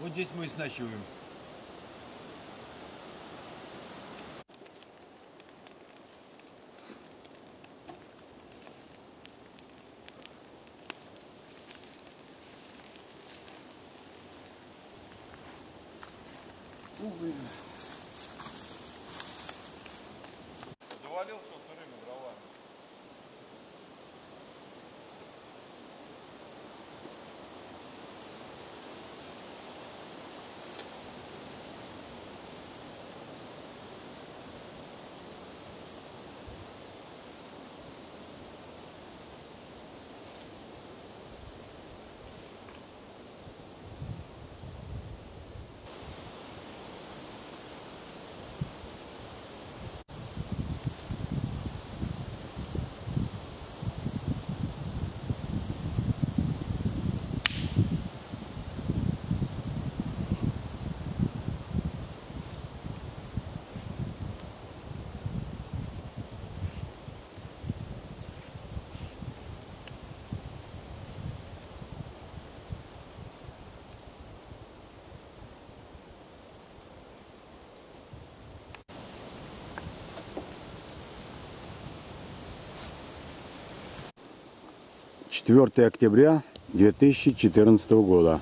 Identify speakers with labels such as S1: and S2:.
S1: Вот здесь мы и сночуем.
S2: Завалил
S3: 4 октября 2014 года.